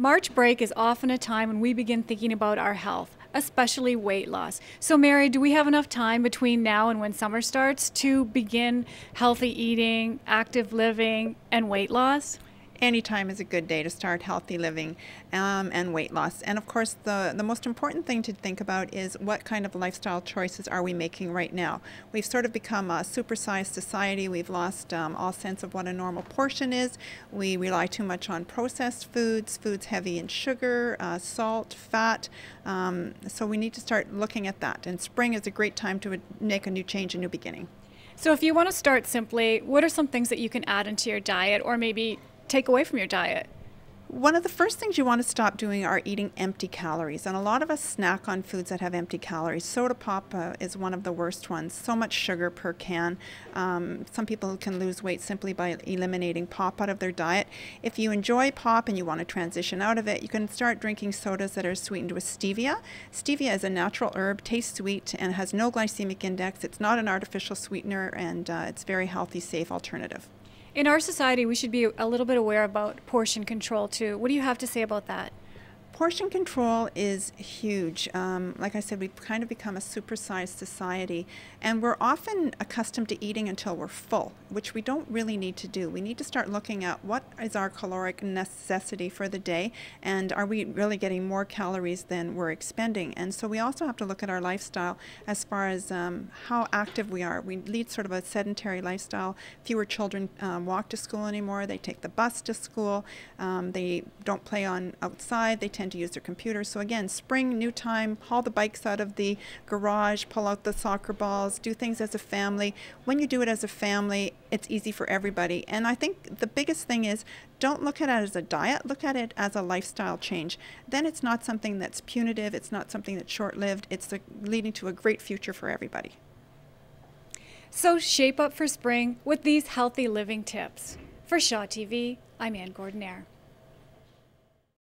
March break is often a time when we begin thinking about our health, especially weight loss. So, Mary, do we have enough time between now and when summer starts to begin healthy eating, active living, and weight loss? Anytime is a good day to start healthy living um, and weight loss. And of course, the, the most important thing to think about is what kind of lifestyle choices are we making right now? We've sort of become a supersized society. We've lost um, all sense of what a normal portion is. We rely too much on processed foods, foods heavy in sugar, uh, salt, fat. Um, so we need to start looking at that. And spring is a great time to make a new change, a new beginning. So, if you want to start simply, what are some things that you can add into your diet or maybe take away from your diet? One of the first things you want to stop doing are eating empty calories. And a lot of us snack on foods that have empty calories. Soda pop uh, is one of the worst ones. So much sugar per can. Um, some people can lose weight simply by eliminating pop out of their diet. If you enjoy pop and you want to transition out of it, you can start drinking sodas that are sweetened with stevia. Stevia is a natural herb, tastes sweet, and has no glycemic index. It's not an artificial sweetener, and uh, it's very healthy, safe alternative. In our society, we should be a little bit aware about portion control too. What do you have to say about that? Portion control is huge. Um, like I said, we've kind of become a supersized society, and we're often accustomed to eating until we're full, which we don't really need to do. We need to start looking at what is our caloric necessity for the day, and are we really getting more calories than we're expending? And so we also have to look at our lifestyle as far as um, how active we are. We lead sort of a sedentary lifestyle. Fewer children um, walk to school anymore. They take the bus to school. Um, they don't play on outside. They tend to use their computers. So again, spring, new time, haul the bikes out of the garage, pull out the soccer balls, do things as a family. When you do it as a family, it's easy for everybody. And I think the biggest thing is don't look at it as a diet, look at it as a lifestyle change. Then it's not something that's punitive, it's not something that's short-lived, it's a, leading to a great future for everybody. So shape up for spring with these healthy living tips. For Shaw TV, I'm Ann Gordon-Air.